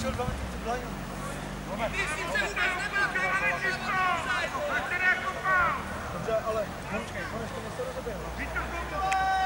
skočil dva metry před blajnou. Dobře, ale počkej, konečně se rozeběhla.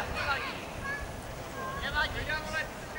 やばい。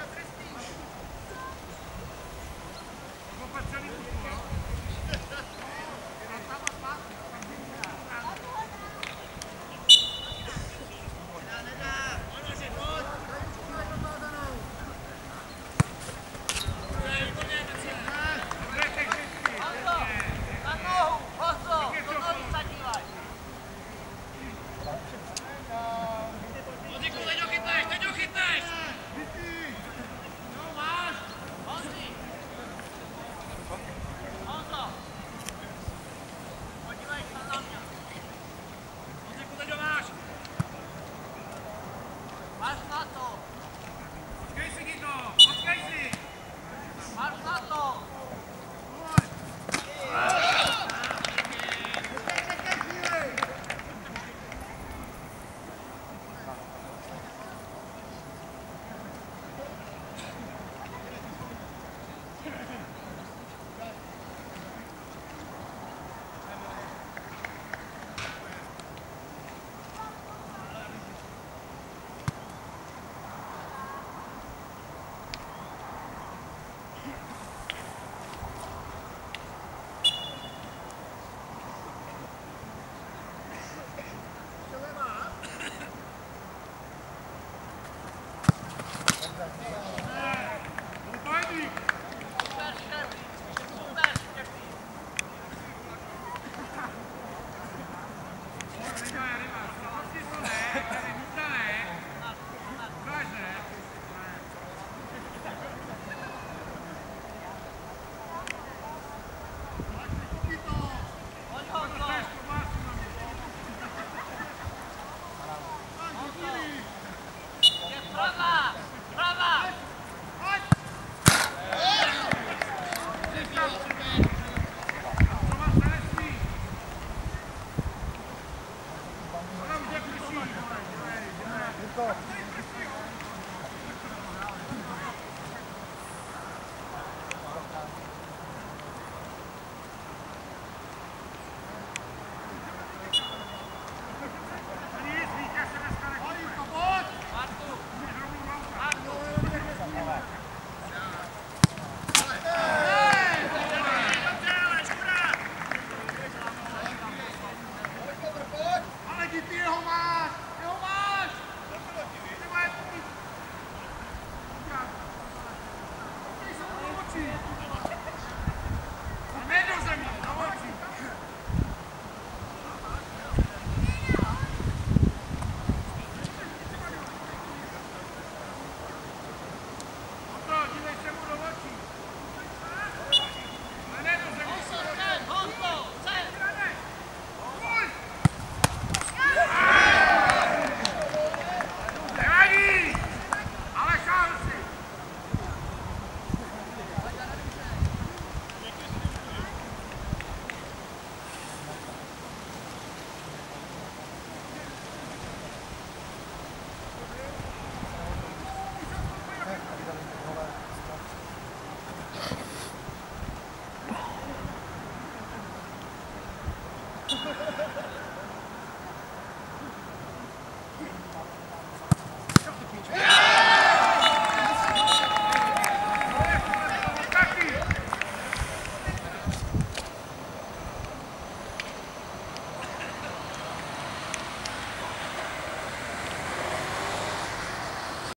Brava!